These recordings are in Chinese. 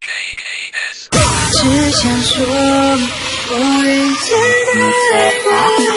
只想说，我认真地爱过。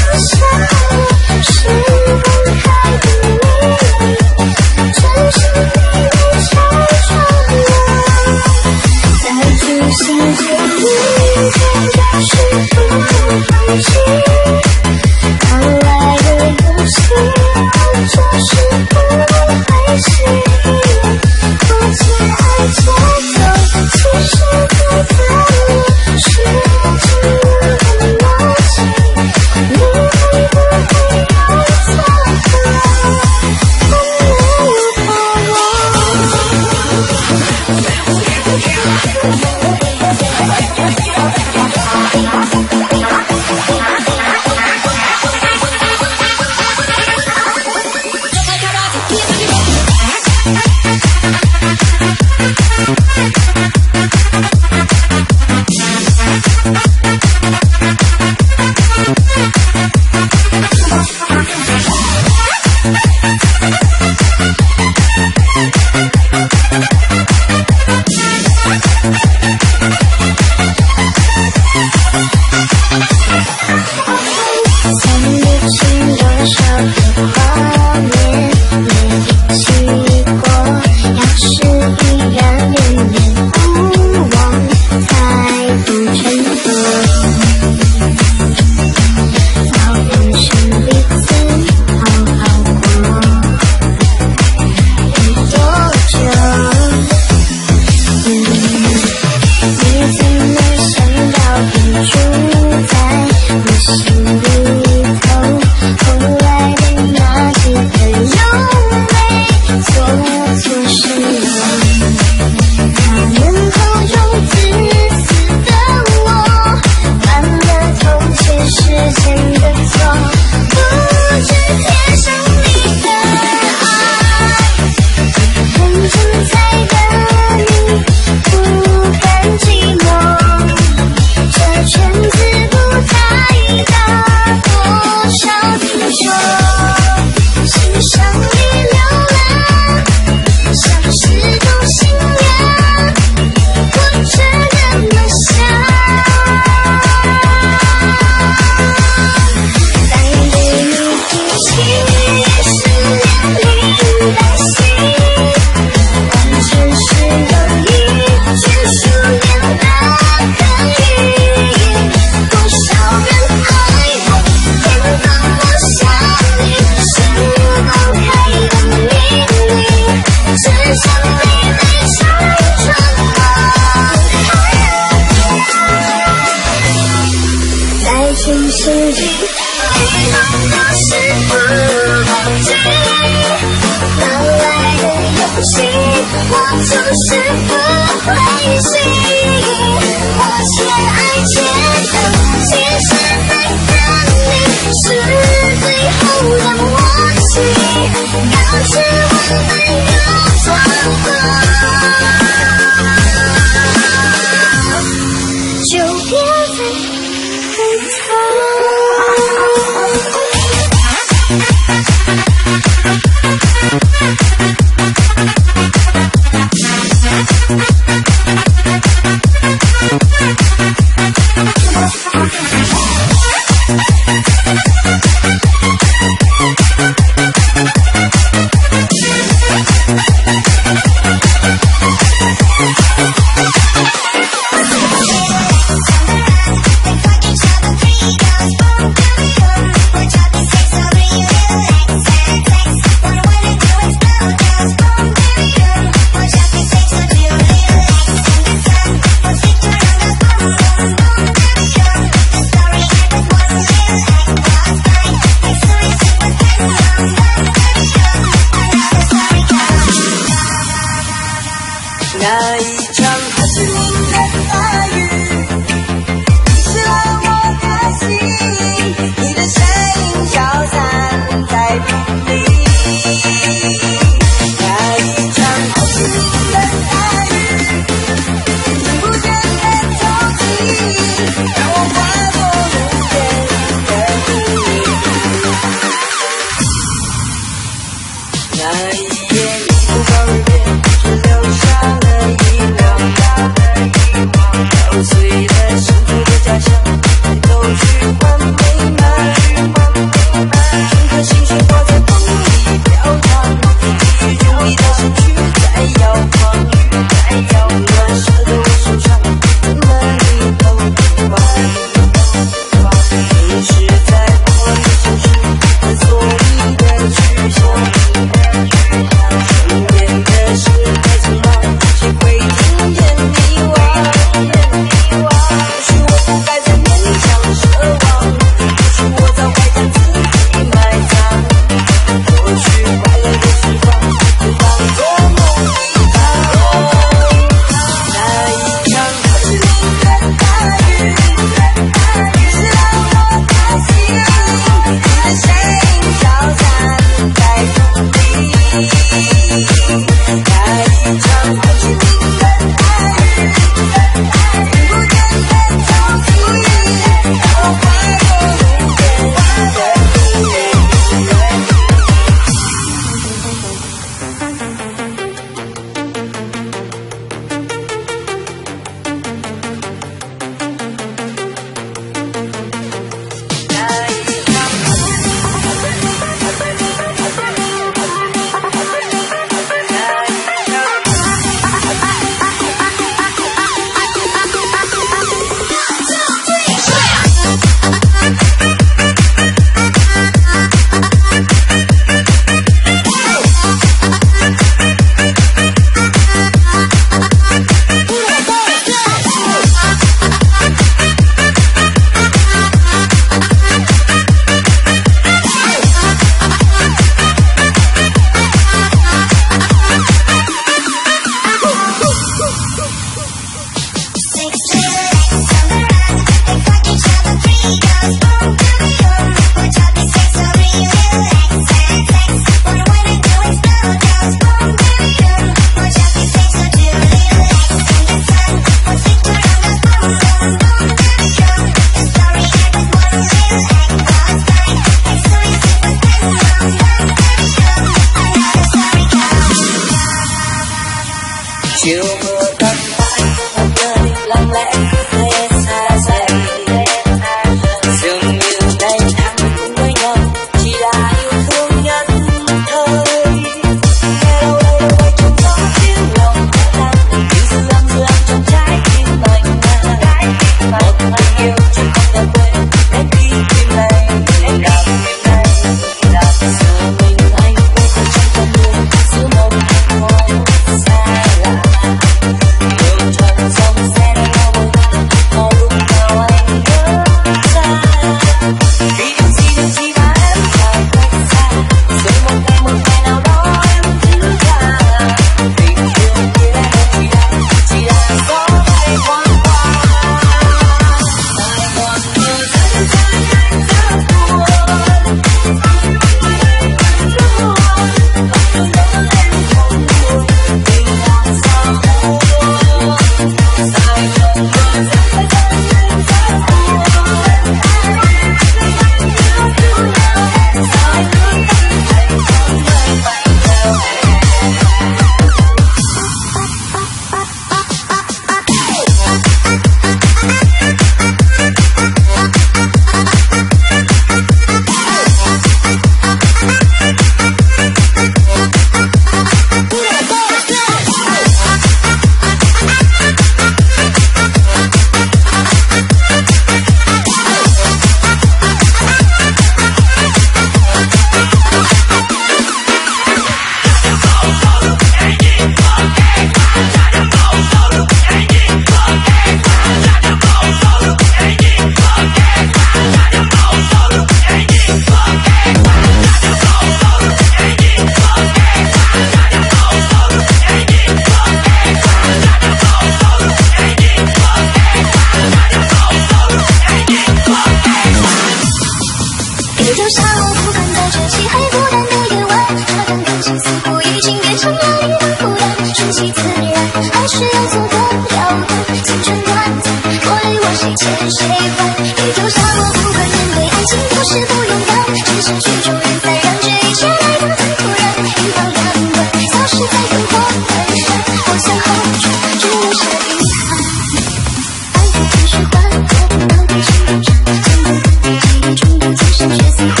just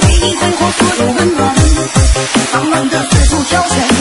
为你挥霍所有温暖。忙乱的四处挑选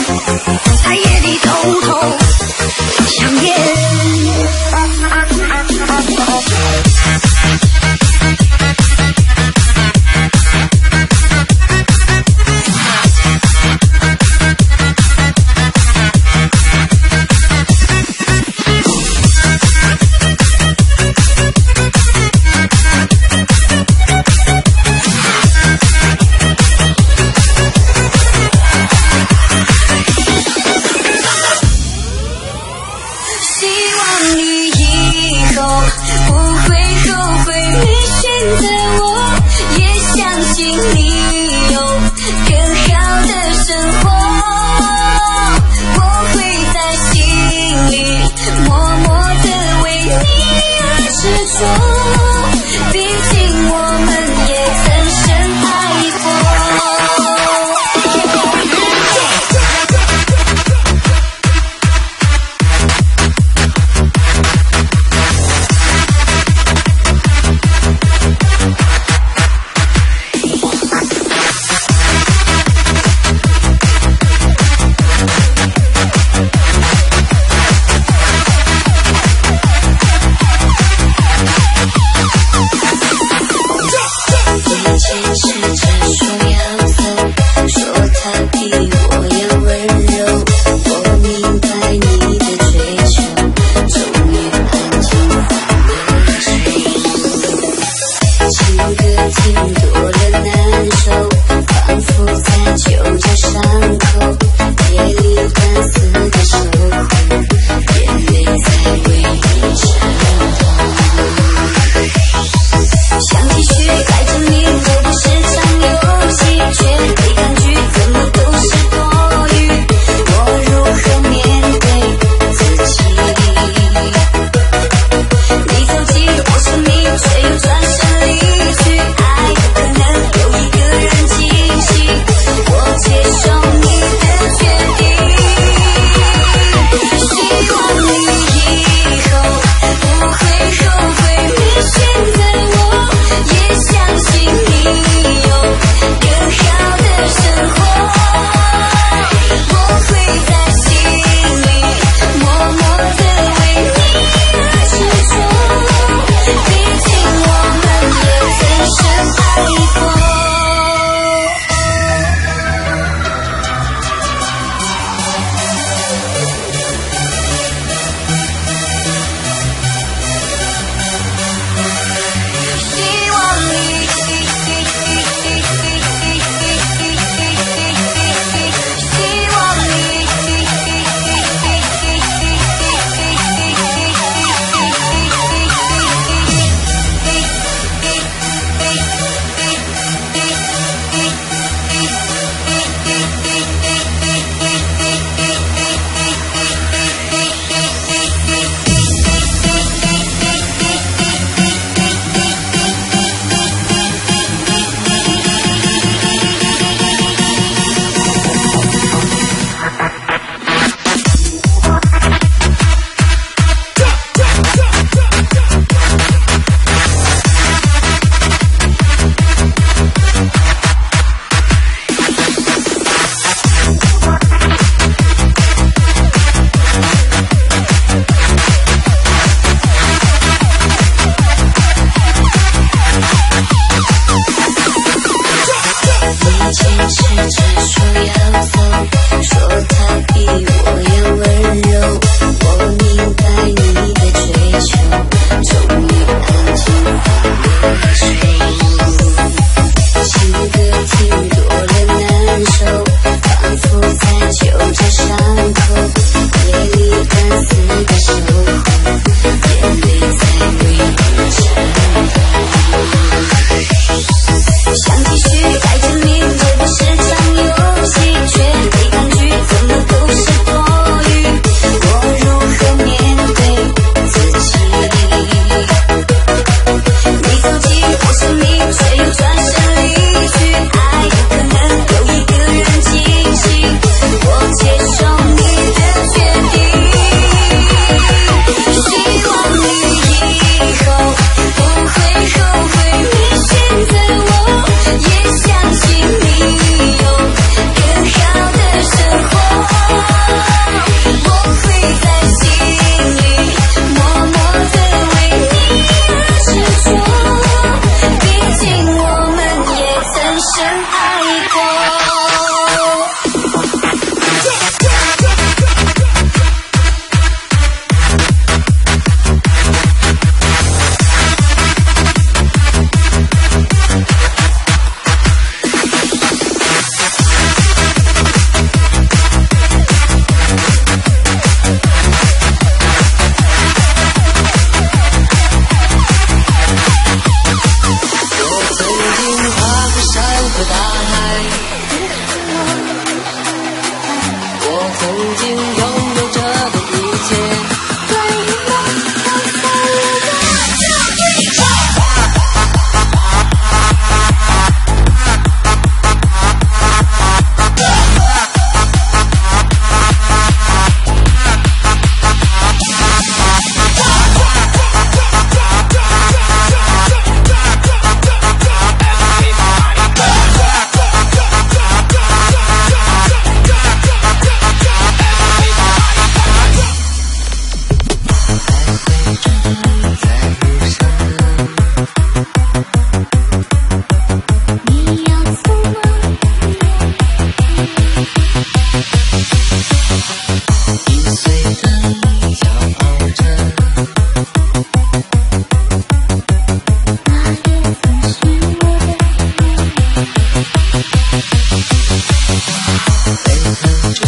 沸腾着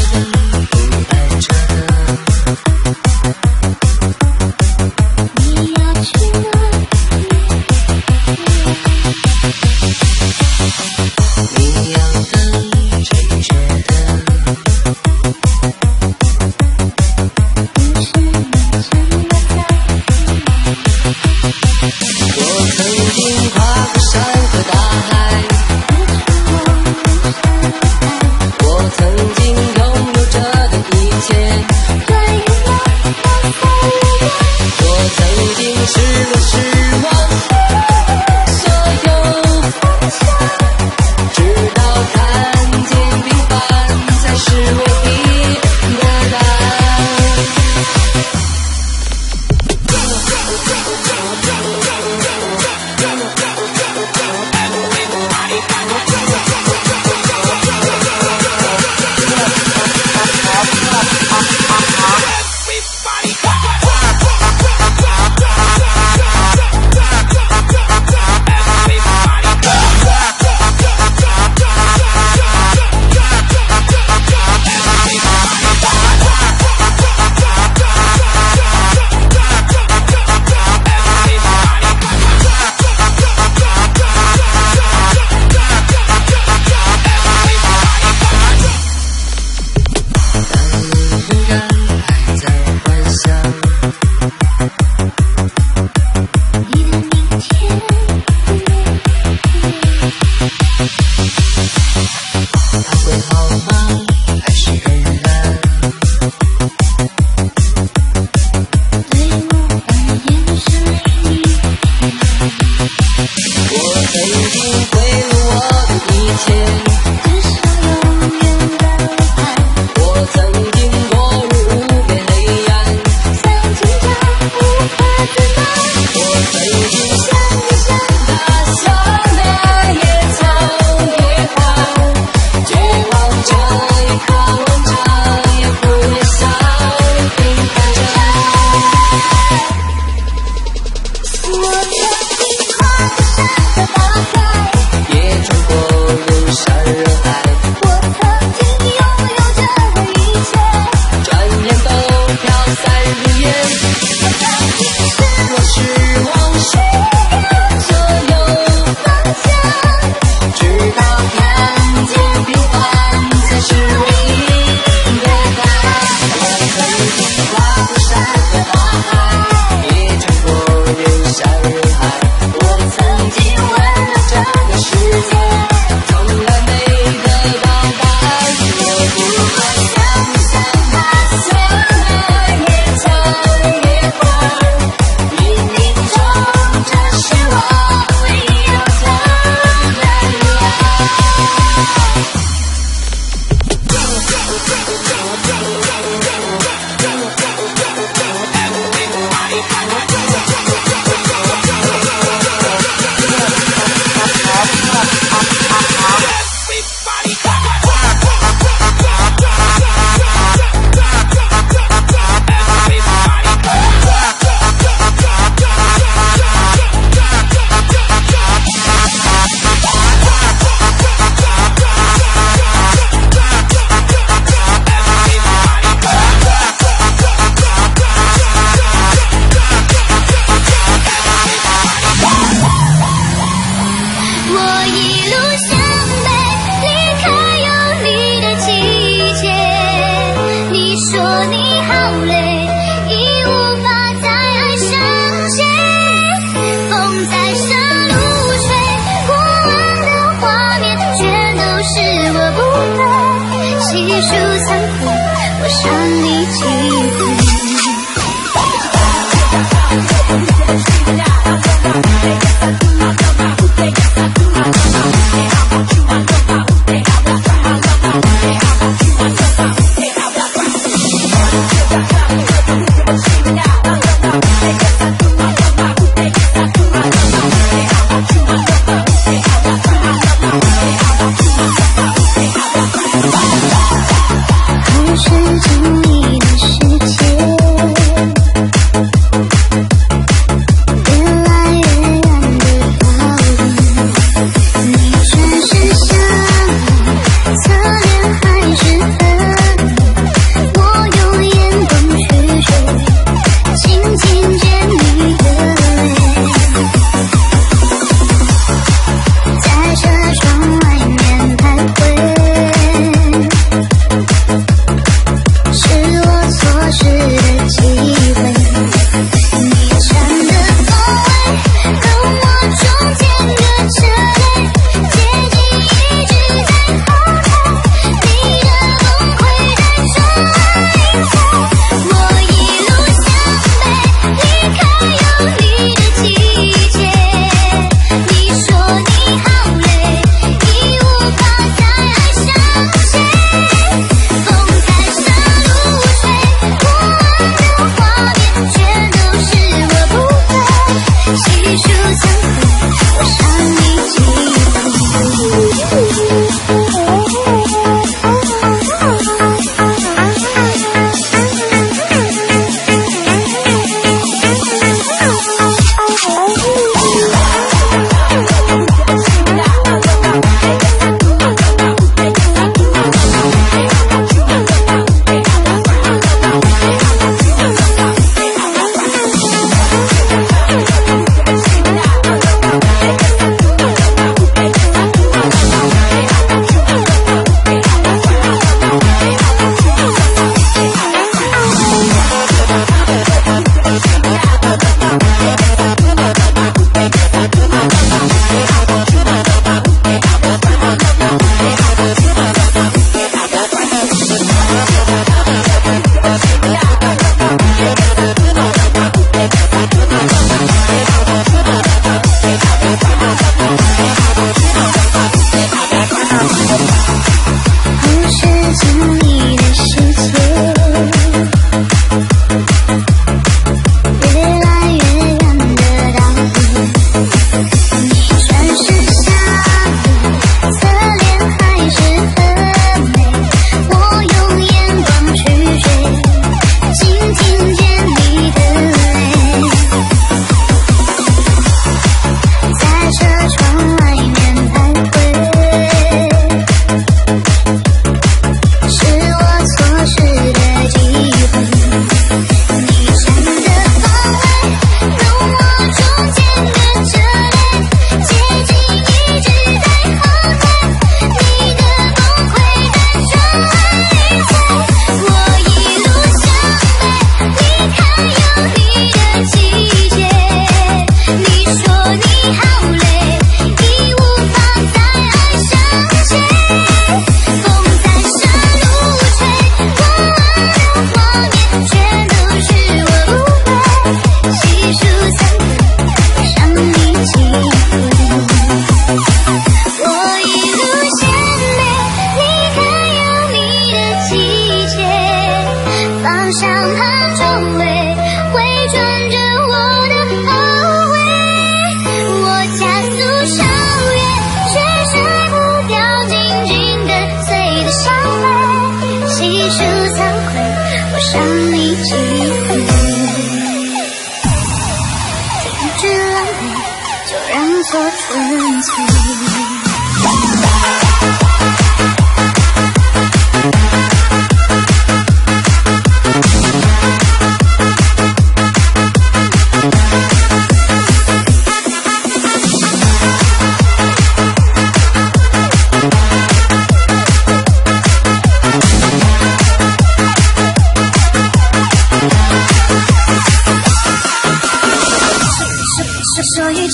不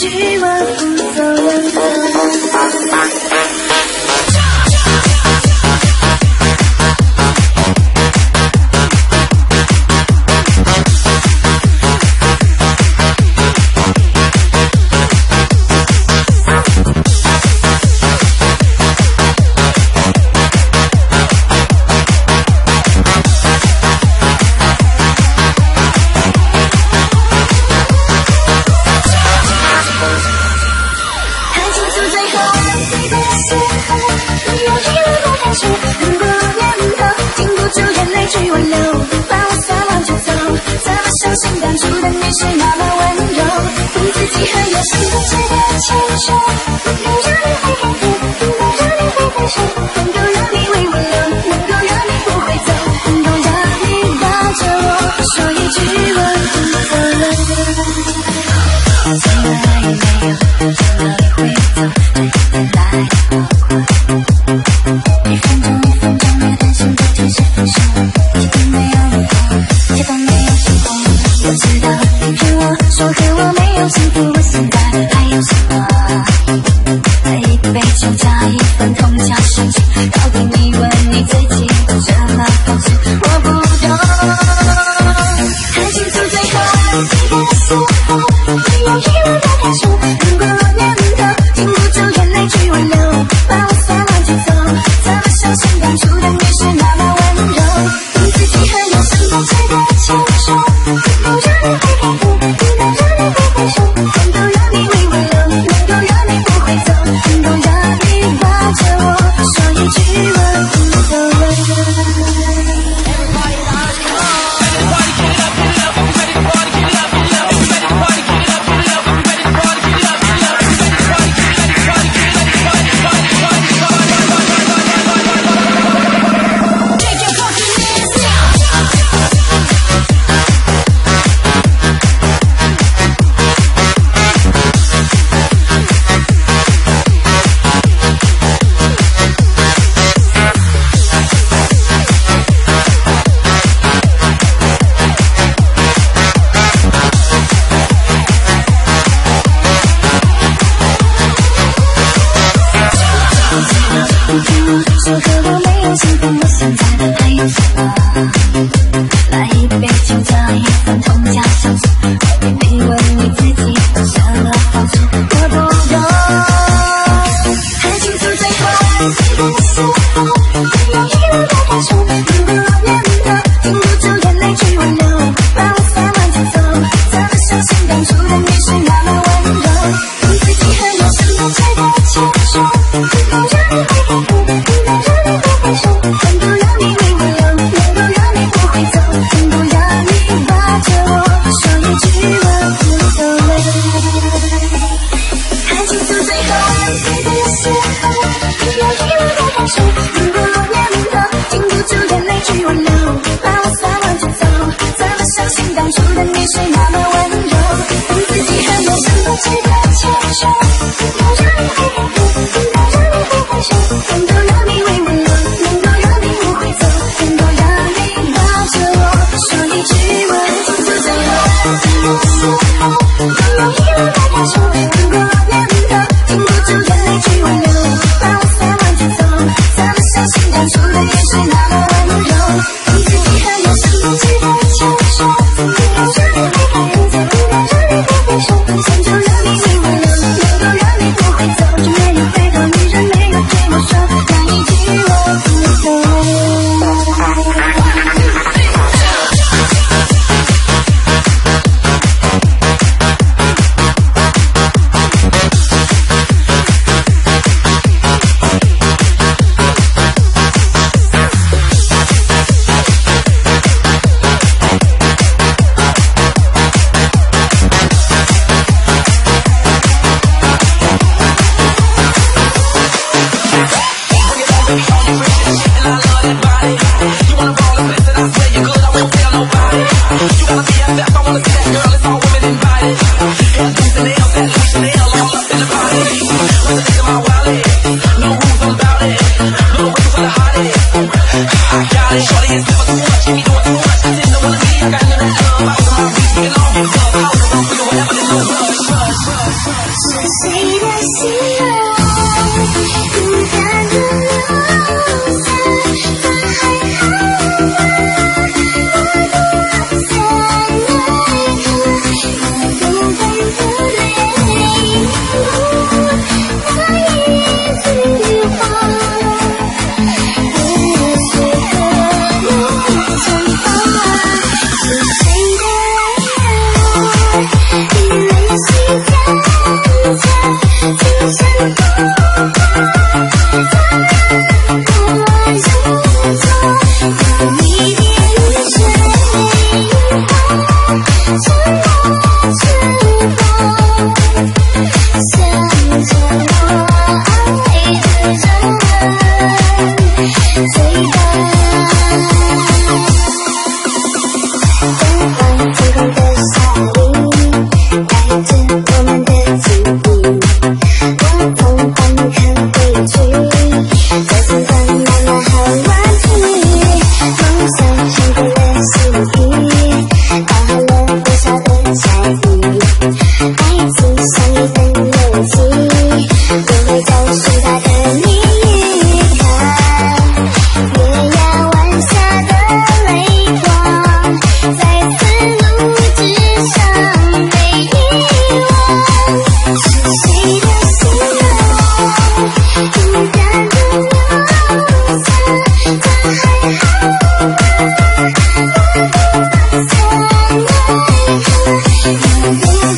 希望不走样的。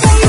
Don't